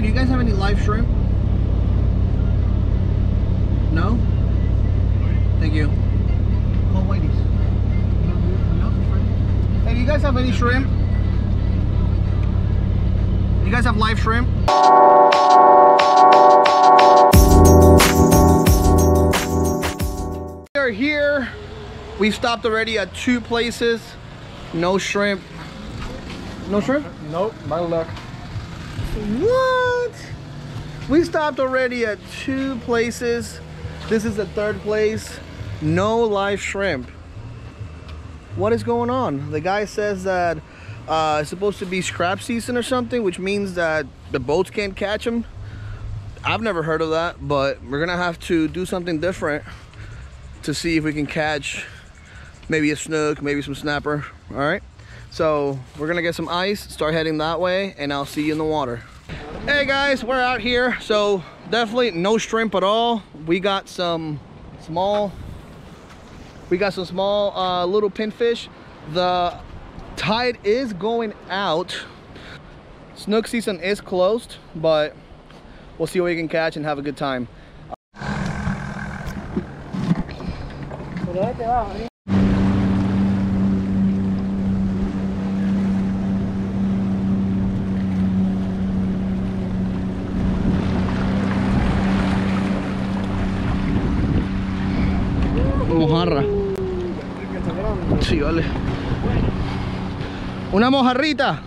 Hey, do you guys have any live shrimp? No? Thank you. Call Whitey's. Hey, do you guys have any shrimp? You guys have live shrimp? We are here. We've stopped already at two places. No shrimp. No shrimp? Nope, my luck. What? We stopped already at two places. This is the third place. No live shrimp. What is going on? The guy says that uh, it's supposed to be scrap season or something, which means that the boats can't catch them. I've never heard of that, but we're gonna have to do something different to see if we can catch maybe a snook, maybe some snapper. All right. So we're gonna get some ice, start heading that way, and I'll see you in the water. Hey guys, we're out here. So definitely no shrimp at all. We got some small, we got some small uh, little pinfish. The tide is going out. Snook season is closed, but we'll see what we can catch and have a good time. Mojarra. Sí, vale. Una mojarrita.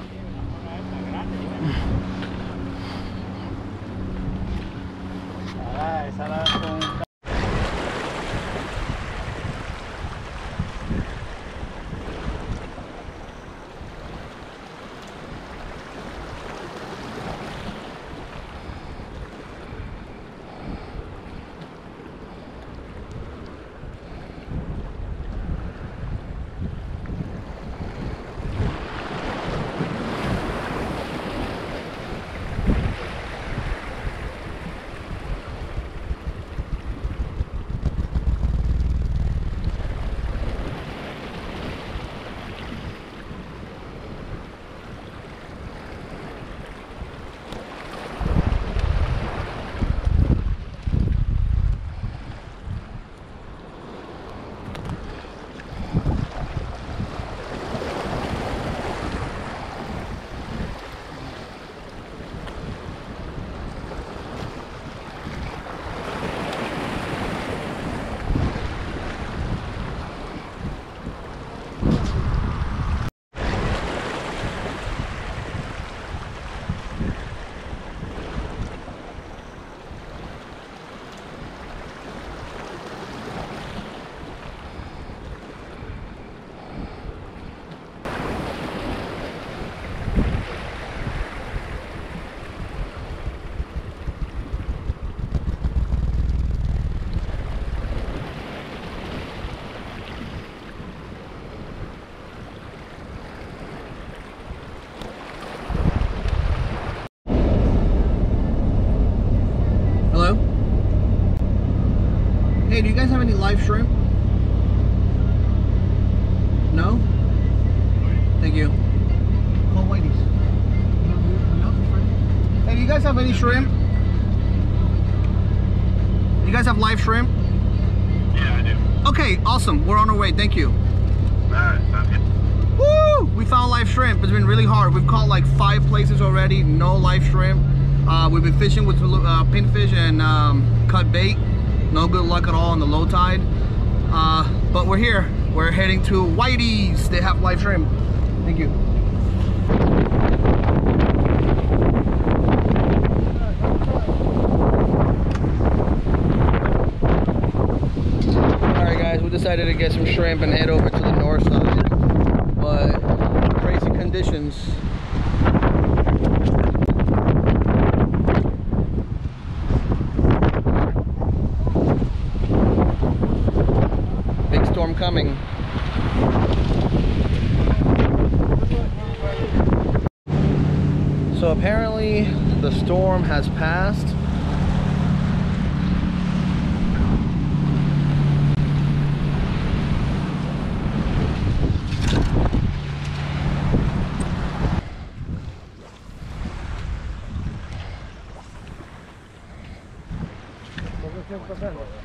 Hey, do you guys have any live shrimp? No? Thank you. Call Whitey's. Hey, do you guys have any shrimp? You guys have live shrimp? Yeah, I do. Okay, awesome. We're on our way. Thank you. Alright, sounds good. Woo! We found live shrimp. It's been really hard. We've caught like five places already. No live shrimp. Uh, we've been fishing with uh, pinfish and um, cut bait. No good luck at all on the low tide. Uh, but we're here. We're heading to Whitey's. They have live shrimp. Thank you. All right, guys. We decided to get some shrimp and head over to the north side. But crazy conditions. coming. So apparently the storm has passed. Gracias.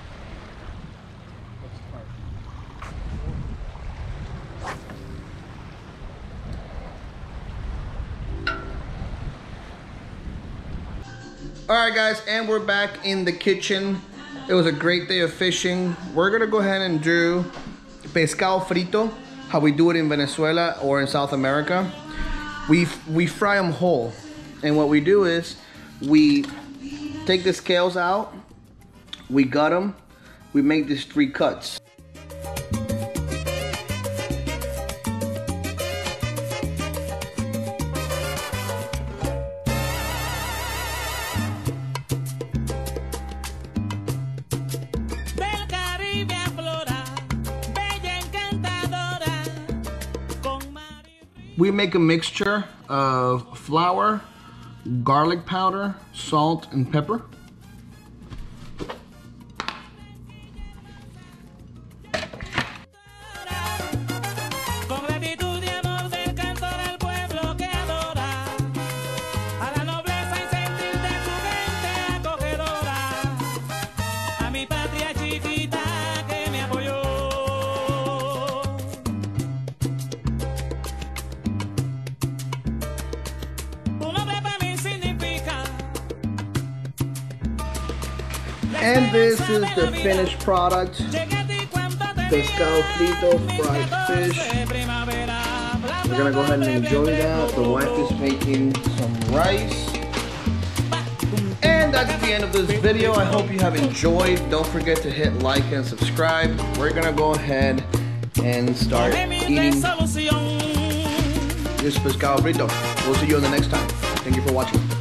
All right, guys, and we're back in the kitchen. It was a great day of fishing. We're gonna go ahead and do pescado frito, how we do it in Venezuela or in South America. We we fry them whole, and what we do is we take the scales out, we gut them, we make these three cuts. We make a mixture of flour, garlic powder, salt, and pepper. And this is the finished product. Pescado frito, fried fish. We're gonna go ahead and enjoy that. The wife is making some rice. And that's the end of this video. I hope you have enjoyed. Don't forget to hit like and subscribe. We're gonna go ahead and start eating this pescado frito. We'll see you in the next time. Thank you for watching.